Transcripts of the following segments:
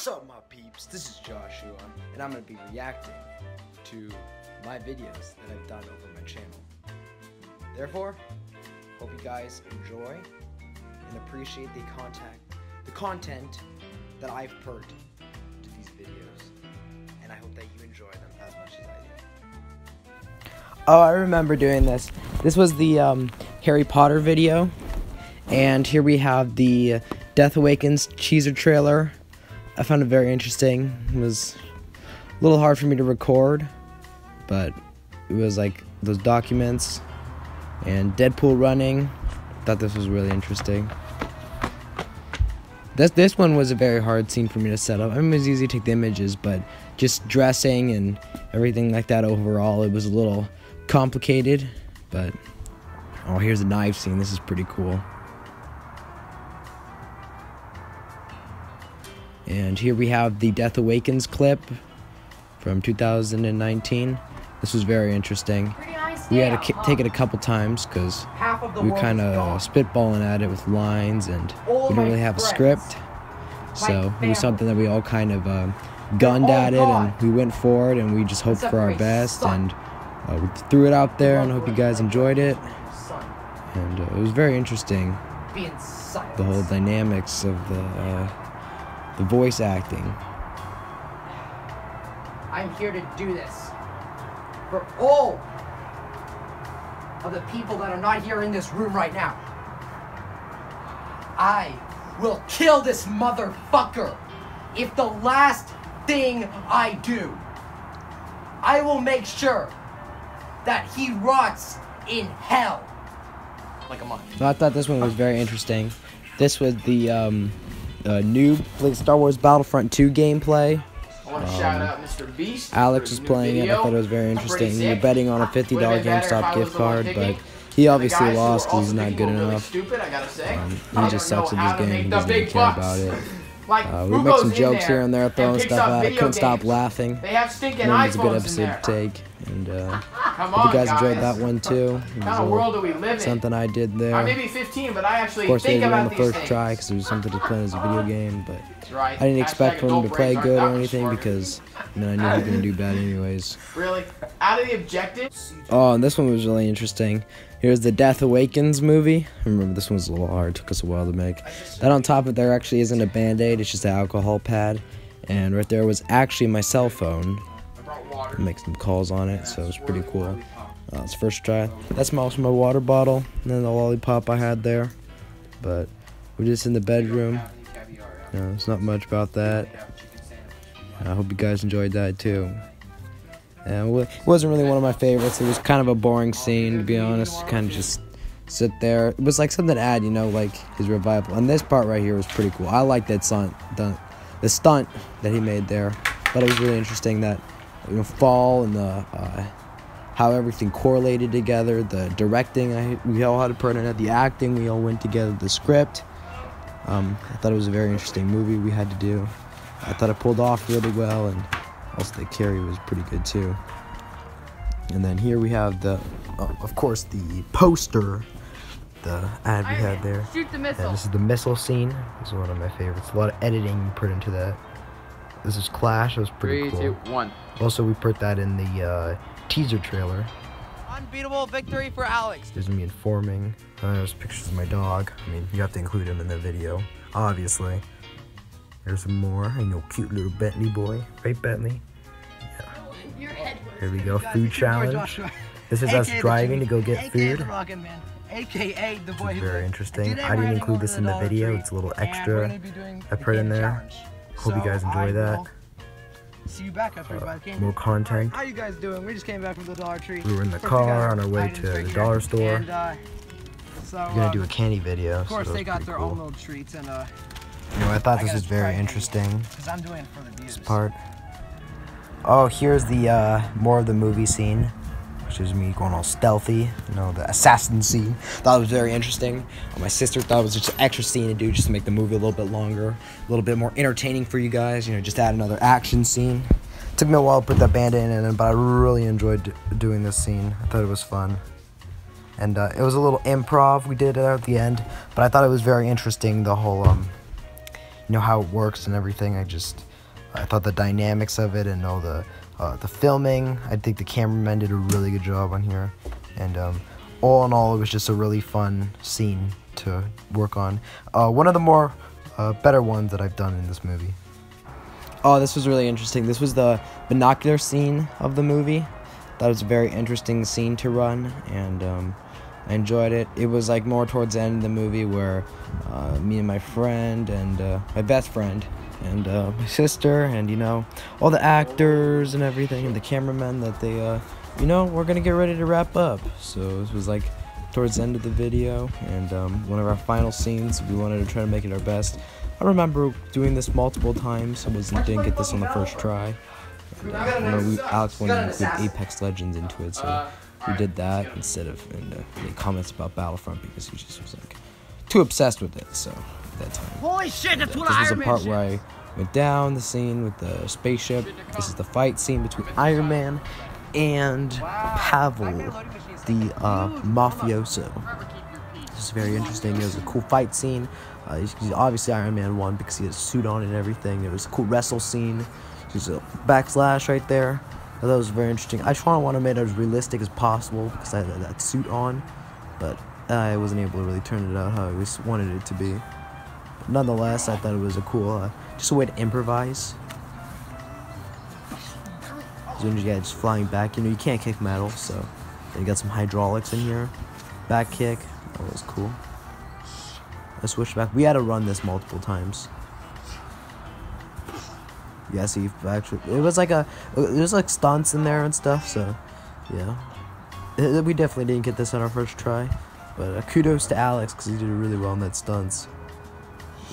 What's up, my peeps? This is Joshua, and I'm gonna be reacting to my videos that I've done over my channel. Therefore, hope you guys enjoy and appreciate the contact, the content that I've put to these videos, and I hope that you enjoy them as much as I do. Oh, I remember doing this. This was the um, Harry Potter video, and here we have the Death Awakens teaser trailer. I found it very interesting. It was a little hard for me to record, but it was like those documents and Deadpool running. Thought this was really interesting. This this one was a very hard scene for me to set up. I mean, it was easy to take the images, but just dressing and everything like that overall, it was a little complicated. But oh, here's a knife scene. This is pretty cool. And here we have the Death Awakens clip from 2019. This was very interesting. We had to take it a couple times because we were kind of spitballing at it with lines and we didn't really have a script. So it was something that we all kind of uh, gunned at it and we went forward and we just hoped for our best and uh, we threw it out there and I hope you guys enjoyed it. And uh, it was very interesting. The whole dynamics of the uh, the voice acting. I'm here to do this for all of the people that are not here in this room right now. I will kill this motherfucker if the last thing I do. I will make sure that he rots in hell. Like a month. So I thought this one was very interesting. This was the um, uh, new like Star Wars Battlefront 2 gameplay. I want to um, shout out Mr. Beast. Alex was playing video. it. I thought it was very interesting. We were betting on a $50 GameStop gift card, but he obviously lost because he's not good enough. Stupid, um, he just sucks at this game. He doesn't even care about it. Uh, we make some jokes here and there, throwing stuff out. I couldn't stop laughing. They have stinking it was a good episode to take. And uh, on, you guys, guys, enjoyed that one too. What kind of world do we live in? Something I did there. I may be 15, but I actually Of course, think they about on the first things. try because it was something to play as a video game, but right. I didn't expect for him to play good or anything because I, mean, I knew he was gonna do bad anyways. Really? Out of the objective? Oh, and this one was really interesting. Here's the Death Awakens movie. Remember, this one was a little hard. Took us a while to make. That on top of there actually isn't a band-aid. It's just an alcohol pad. And right there was actually my cell phone. Make some calls on it, so it was pretty cool. Uh, it's first try. That's also my water bottle, and then the lollipop I had there. But we're just in the bedroom. You know, it's not much about that. I hope you guys enjoyed that too. And it wasn't really one of my favorites. It was kind of a boring scene, to be honest. Kind of just sit there. It was like something to add, you know, like his revival. And this part right here was pretty cool. I like that stunt, the stunt that he made there. But it was really interesting that you know, fall and the uh, how everything correlated together. The directing, I, we all had a part in it. The acting, we all went together. The script. Um, I thought it was a very interesting movie we had to do. I thought it pulled off really well, and also the carry was pretty good too. And then here we have the, uh, of course, the poster, the ad we had there. Shoot the missile. And this is the missile scene. This is one of my favorites. A lot of editing put into that. This is Clash. It was pretty Three, cool. Two, one. Also, we put that in the uh, teaser trailer. Unbeatable victory for Alex. There's me informing. Uh, there's pictures of my dog. I mean, you have to include him in the video, obviously. There's some more. You know, cute little Bentley boy. Right, Bentley? Yeah. Here we go. Food challenge. This is us driving to go get food. AKA the boy very interesting. I didn't include this in the video. It's a little extra I put in there. Hope you guys enjoy that. See you back after uh, more content. How you guys doing? We just came back from the Dollar Tree. We were in the car on our way to the dollar store. And, uh, so, we're gonna uh, do a candy video. Of course, so they got their cool. own little treats and uh. You know, I thought I this was very interesting. Because I'm doing it for the views. This part. Oh, here's the uh, more of the movie scene, which is me going all stealthy. You know, the assassin scene. Thought it was very interesting. My sister thought it was just an extra scene to do, just to make the movie a little bit longer, a little bit more entertaining for you guys. You know, just add another action scene. Took me a while to put that band-aid in, but I really enjoyed doing this scene. I thought it was fun. And uh, it was a little improv we did at the end, but I thought it was very interesting, the whole, um, you know how it works and everything. I just I thought the dynamics of it and all the uh, the filming. I think the cameraman did a really good job on here, and um, all in all, it was just a really fun scene to work on. Uh, one of the more uh, better ones that I've done in this movie. Oh, this was really interesting. This was the binocular scene of the movie. That was a very interesting scene to run, and um, I enjoyed it. It was like more towards the end of the movie where uh, me and my friend and uh, my best friend and uh, my sister and you know all the actors and everything and the cameramen that they uh, you know we're gonna get ready to wrap up. So this was like towards the end of the video and um, one of our final scenes. We wanted to try to make it our best. I remember doing this multiple times. I wasn't didn't get this on the first try. And, uh, you know, we, Alex wanted to include Apex Legends into it, so we did that instead of and, uh, any comments about Battlefront because he just was like too obsessed with it. So at that time, Holy shit, that's what this was Iron the part where I went down the scene with the spaceship. This is the fight scene between Iron Man and Pavel, the uh, mafioso. This is very interesting. It was a cool fight scene. Uh, he's- he's obviously Iron Man won because he had a suit on and everything. It was a cool wrestle scing. There's a backslash right there. That was very interesting. I just want to want to make it as realistic as possible because I had that suit on, but I wasn't able to really turn it out how I wanted it to be. Nonetheless, I thought it was a cool, uh, just a way to improvise. So when you guys flying back, you know you can't kick metal, so you got some hydraulics in here. Back kick, that was cool. A switchback. We had to run this multiple times. Yeah, he actually, it was like a, it was like stunts in there and stuff. So, yeah, Uh, we definitely didn't get this on our first try, but uh, kudos to Alex because he did really well in that stunts.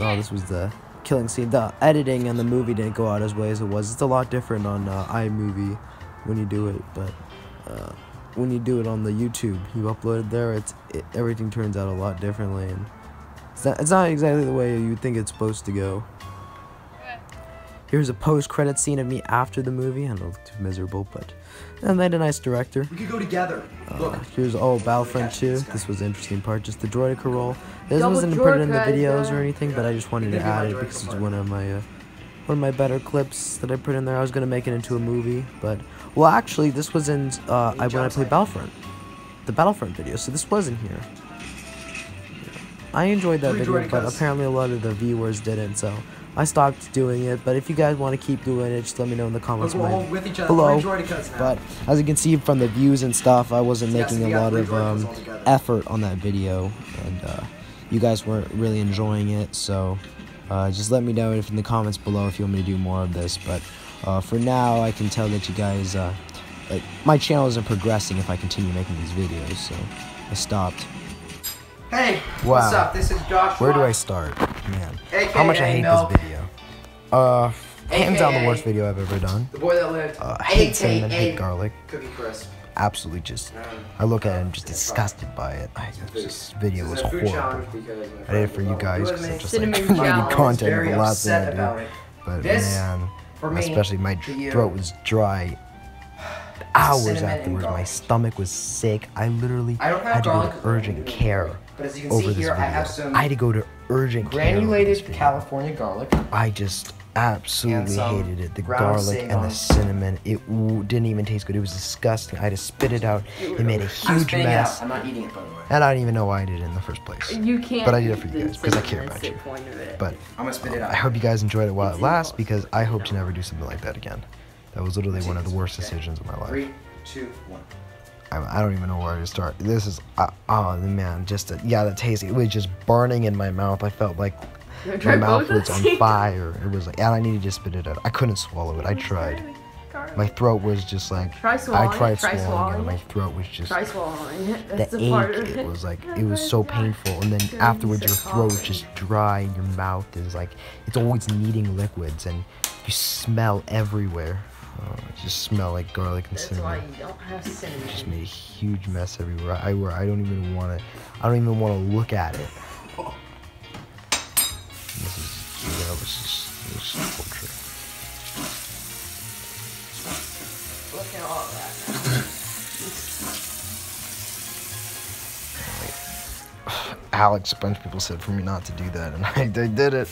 Oh, this was the killing scene. The editing and the movie didn't go out as way as it was. It's a lot different on uh, iMovie when you do it, but uh, when you do it on the YouTube, you upload it there. It's it, everything turns out a lot differently, and it's not, it's not exactly the way you think it's supposed to go. Here's a post-credit scene of me after the movie. I don't look too miserable, but and then a nice director. We could go together. Uh, here's oh Battlefront 2. This was the interesting part, just the droideka roll. This Double wasn't put in the videos or yeah. anything, but I just wanted to add it because it's one of my uh, one of my better clips that I put in there. I was gonna make it into a movie, but well, actually, this was in uh, I, when I played Battlefront, the Battlefront video. So this wasn't here. I enjoyed that Three video, but apparently a lot of the viewers didn't, so I stopped doing it. But if you guys want to keep doing it, just let me know in the comments below. all with each other. below. Three droidekas now. But as you can see from the views and stuff, I wasn't Yes, making a lot of um, effort on that video, and uh, you guys weren't really enjoying it. So uh, just let me know if in the comments below if you want me to do more of this. But uh, for now, I can tell that you guys, uh, like, my channel isn't progressing if I continue making these videos. So I stopped. Hey, Wow. what's up? This is Joshua. Where do I start, man? How much I hate Milk. this video. Uh, hands down the worst video I've ever done. The boy that lived. Uh, I hate cinnamon, hate garlic. Cookie Crisp. Absolutely just. I look at it and I'm just disgusted by it. I, this video was horrible. challenge because my I did it for you guys because it's just like creating content the last thing I do. But man, especially my throat was dry. Hours afterwards, my stomach was sick. I literally I had to go to I urgent don't do it. care But as you can over see this here, video. I have some I had to go to urgent care. over this granulated video. California garlic. I just absolutely hated it. The garlic and the cinnamon, it w- didn't even taste good. It was disgusting. I had to spit it out. It made a I'm huge spitting it mess. out. I'm not eating it, by the way. And I don't even know why I did it in the first place. You can't. But I did it for you guys because I care about you. the point of it. But I'm gonna spit it out. I hope you guys enjoyed it while it lasts because I hope to never do something like that again. That was literally one of the worst decisions of my life. Three, two, one. I, I don't even know where to start. This is, uh, oh man, just, a, yeah, the taste, it was just burning in my mouth. I felt like my mouth was on fire. It was like, and I needed to spit it out. I couldn't swallow it. I tried. My throat was just like, Try I swallowing it, tried try swallowing it. swallowing and My throat was just, Try swallowing it. That's the the part of ache, it. it was like, it was so painful. And then afterwards, your throat is just dry and your mouth is like, it's always needing liquids and you smell everywhere. Oh, it just smell like garlic and That's cinnamon. why you don't have cinnamon. It just made a huge mess everywhere. I where I don't even want to. I don't even want to look at it. This is yeah, just it was just torture. Look at all that. Alex, a bunch of people said for me not to do that, and I, I did it.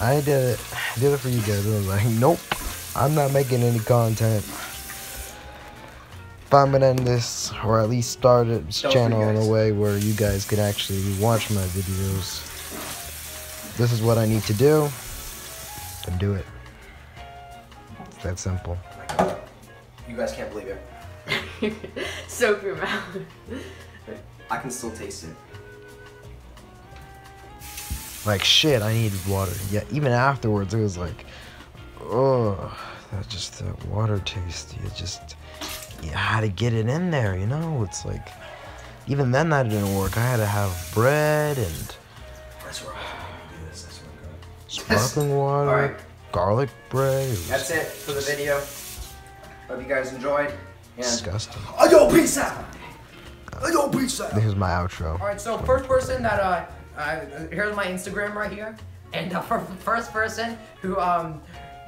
I did it. I did it for you guys. I was like, nope, I'm not making any content. If I'm gonna end this, or at least start this Don't channel in a way where you guys can actually watch my videos, this is what I need to do, and do it. It's that simple. You guys can't believe it. Soak your mouth. I can still taste it. Like shit, I needed water. Yeah, even afterwards, it was like, oh, that just that water taste. You just, you had to get it in there, you know. It's like, even then that didn't work. I had to have bread and That's I'm do this. That's sparkling water, Alright. garlic bread. It That's it for the video. Hope you guys enjoyed. And disgusting. Ayo, peace out. Ayo, peace out. This is my outro. All right, so first person that uh, uh here's my Instagram right here, and uh, for first person who um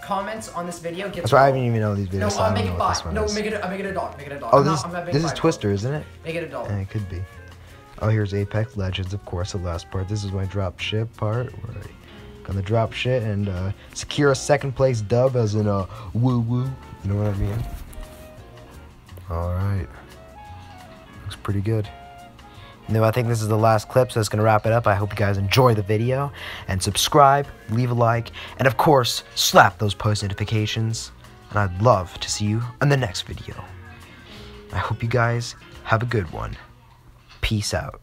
comments on this video gets. That's why I didn't even know these videos. No, so I I'll make it five. No, is. make it. A, make it a dog. Make it a dog. Oh, I'm this, not, not this is. Twister, isn't it? Make it a dog. Yeah, it could be. Oh, here's Apex Legends, of course, the last part. This is my drop ship part where I gonna drop shit and uh, secure a second place dub as in a woo woo. You know what I mean? All right. Looks pretty good. No, I think this is the last clip, so that's gonna wrap it up. I hope you guys enjoy the video and subscribe, leave a like, and of course, slap those post notifications. And I'd love to see you on the next video. I hope you guys have a good one. Peace out.